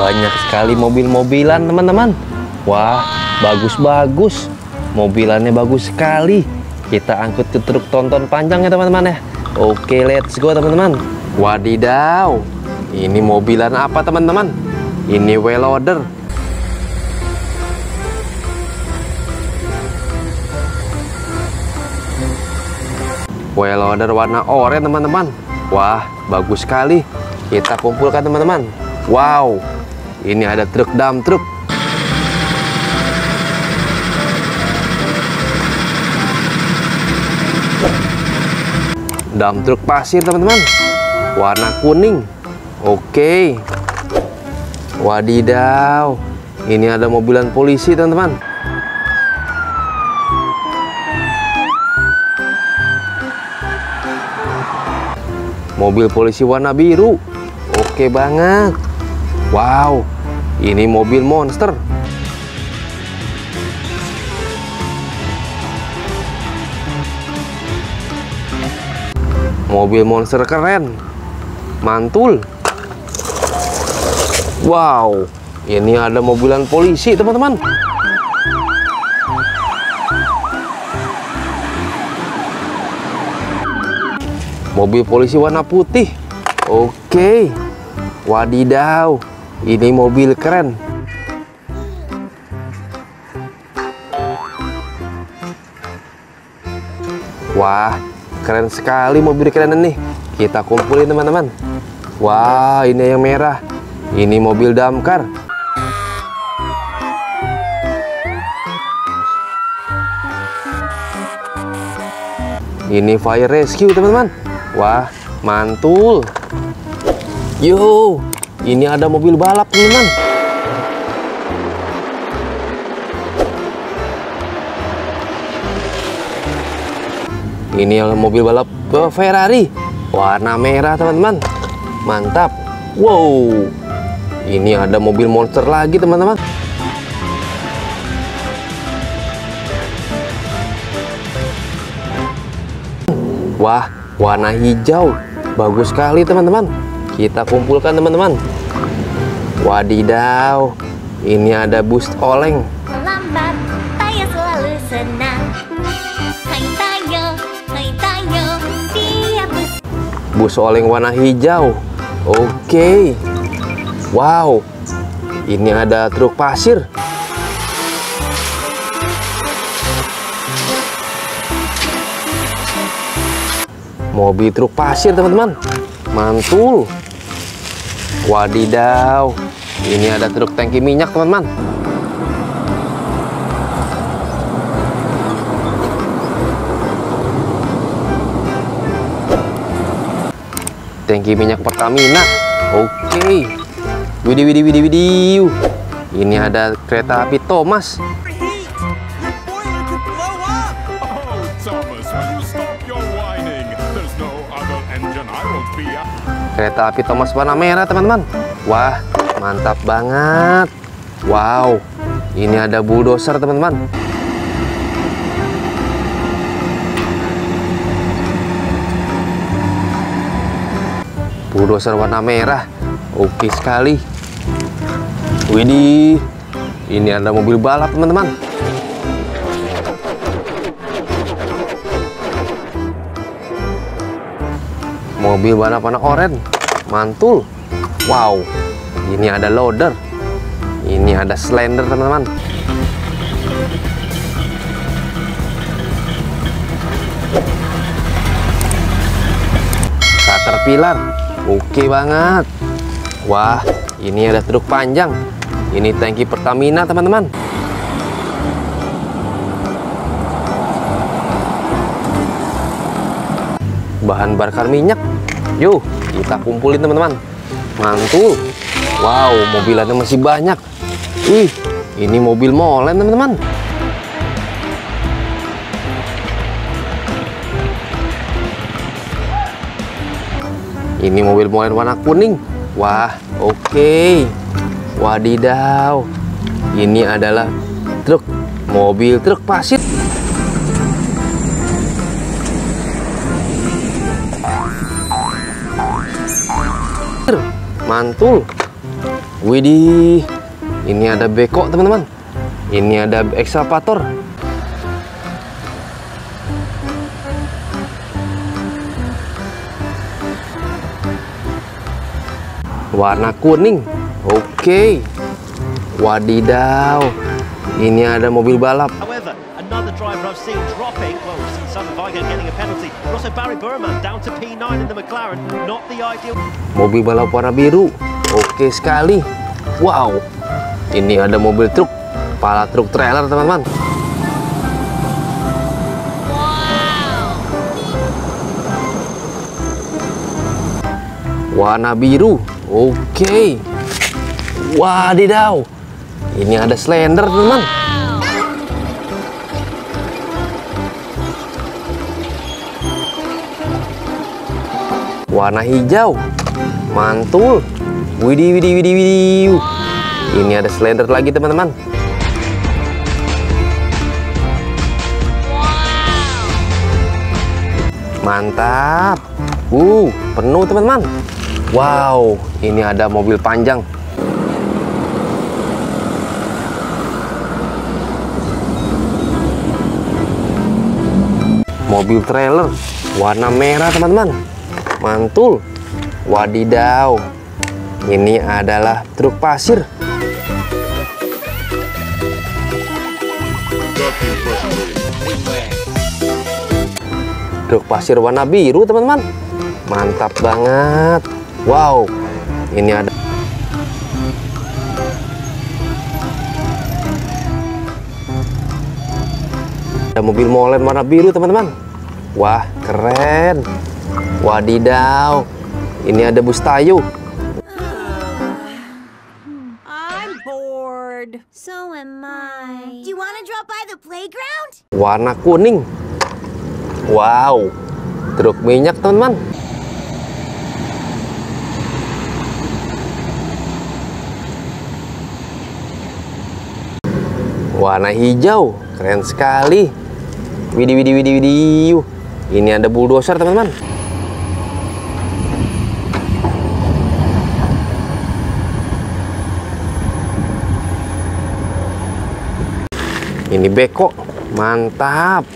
banyak sekali mobil-mobilan teman-teman. Wah, bagus-bagus. Mobilannya bagus sekali. Kita angkut ke truk tonton panjang ya teman-teman ya. Oke, let's go teman-teman. Wadidaw. Ini mobilan apa teman-teman? Ini well loader warna oranye teman-teman. Wah, bagus sekali. Kita kumpulkan teman-teman. Wow, ini ada truk dam truk. Dam truk pasir teman-teman. Warna kuning. Oke. Wadidaw. Ini ada mobilan polisi teman-teman. Mobil polisi warna biru. Oke banget. Wow, ini mobil monster. Mobil monster keren. Mantul. Wow, ini ada mobilan polisi, teman-teman. Mobil polisi warna putih. Oke. Wadidaw. Ini mobil keren. Wah, keren sekali mobil keren ini. Kita kumpulin teman-teman. Wah, ini yang merah. Ini mobil damkar. Ini fire rescue teman-teman. Wah, mantul. Yo, ini ada mobil balap teman-teman. Ini mobil balap Ferrari warna merah teman-teman. Mantap. Wow. Ini ada mobil monster lagi teman-teman. Wah, warna hijau. Bagus sekali teman-teman. Kita kumpulkan teman-teman. Wadidaw. Ini ada bus oleng. Melambat, tayo selalu senang Hai tayo, hai tayo Dia bus Bus oleng warna hijau. Oke. Wow. Ini ada truk pasir. Mobil truk pasir, teman-teman. Mantul. Wadidaw. Ini ada truk tangki minyak, teman-teman. Tangki minyak Pertamina. Oke. Widih, widih, widih, widih. Ini ada kereta api Thomas. Kereta api Thomas warna merah, teman-teman. Wah, mantap banget. Wow. Ini ada bulldozer, teman-teman. Bulldozer warna merah. Oke sekali. Widih. Ini ada mobil balap, teman-teman. Mobil balap warna oranye. Mantul. Wow. Ini ada loader. Ini ada slender, teman-teman. Caterpillar. Oke banget. Wah, ini ada truk panjang. Ini tangki Pertamina, teman-teman. Bahan bakar minyak. Yuk, kita kumpulin, teman-teman. Mantul. Wow, mobilannya masih banyak. Wih, ini mobil molen, teman-teman. Ini mobil molen warna kuning. Wah, oke. Wadidaw. Ini adalah truk, mobil truk pasir. Mantul. Widih, ini ada beko teman-teman. Ini ada ekskavator. Warna kuning. Oke. Wadidaw. Ini ada mobil balap. However, Mobil balap warna biru. Oke sekali. Wow. Ini ada mobil truk. Kepala truk trailer, teman-teman. Warna biru. Oke. Wadidaw. Ini ada slender, teman-teman. Warna hijau. Mantul. Widih, widih, widih, widih. Ini ada slender lagi, teman-teman. Mantap. Uh, penuh, teman-teman. Wow, ini ada mobil panjang. Mobil trailer warna merah, teman-teman. Mantul. Wadidaw. Ini adalah truk pasir. Truk pasir warna biru, teman-teman. Mantap banget. Wow. Ini ada Ada mobil molen warna biru, teman-teman. Wah, keren. Wadidaw. Ini ada bus tayo. I'm bored. So am I. Do you want to drop by the playground? warna kuning. Wow, truk minyak teman-teman. Warna hijau, keren sekali. Widih, widih, widih, widih. Ini ada bulldozer teman-teman. Ini beko, mantap.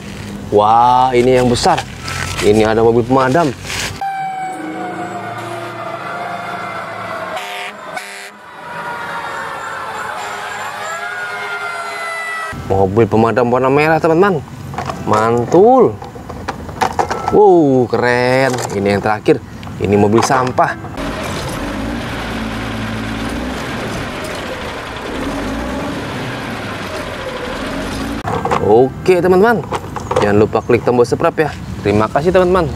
Wah, ini yang besar. Ini ada mobil pemadam. Mobil pemadam warna merah, teman-teman. Mantul. Wow, keren. Ini yang terakhir. Ini mobil sampah. Oke teman-teman. Jangan lupa klik tombol subscribe ya. Terima kasih teman-teman